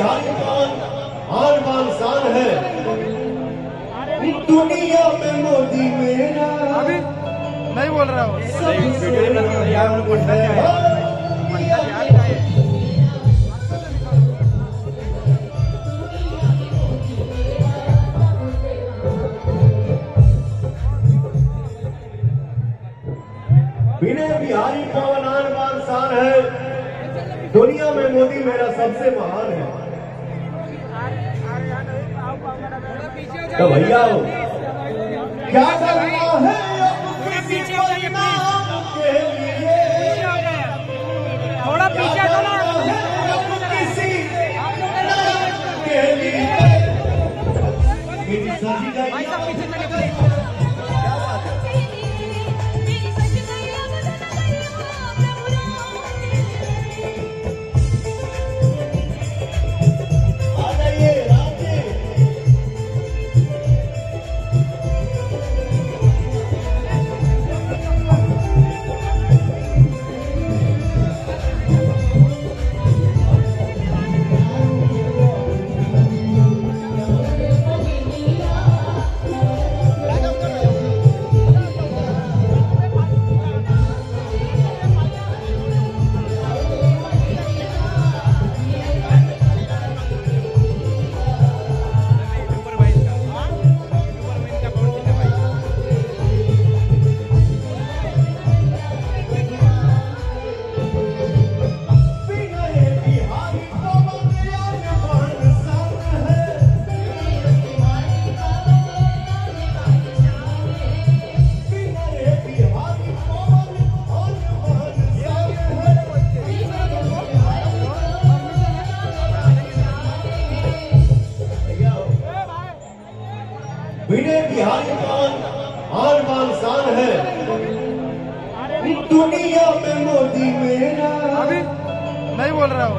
बिहारी कौन आन बान शान है। दुनिया में मोदी मेरा। अभी नहीं बोल रहा हूँ। विनय बिहारी पवन आन बान शान है। दुनिया में मोदी मेरा सबसे महान है। तो भैया क्या करना है अब के लिए? विनय बिहारी कौन आन बान शान है। दुनिया में मोदी मेरा। अभी नहीं बोल रहा हूँ।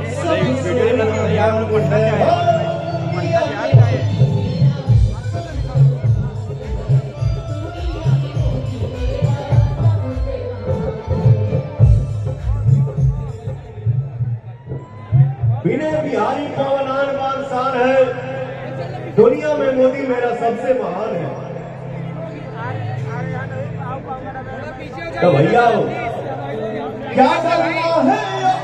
विनय बिहारी पवन दुनिया में मोदी मेरा सबसे महान है। तो भैया हो, क्या करना है अब